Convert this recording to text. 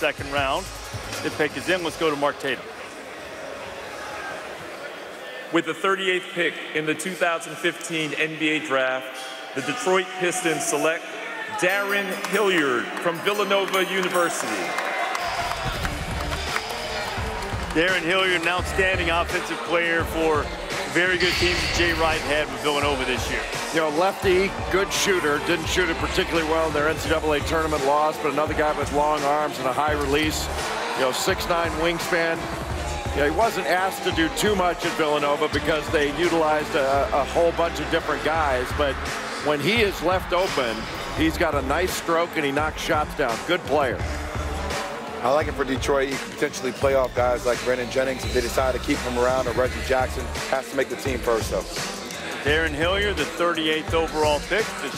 second round. The pick is in. Let's go to Mark Tatum. With the 38th pick in the 2015 NBA Draft, the Detroit Pistons select Darrun Hilliard from Villanova University. Darrun Hilliard, an outstanding offensive player for very good team Jay Wright had with Villanova this year. You know, lefty, good shooter. Didn't shoot it particularly well in their NCAA tournament loss, but another guy with long arms and a high release. You know, 6'9 wingspan. Yeah, he wasn't asked to do too much at Villanova because they utilized a, a whole bunch of different guys. But when he is left open, he's got a nice stroke and he knocks shots down. Good player. I like it for Detroit. You can potentially play off guys like Brandon Jennings if they decide to keep him around, or Reggie Jackson has to make the team first, though. Darrun Hilliard, the 38th overall pick, the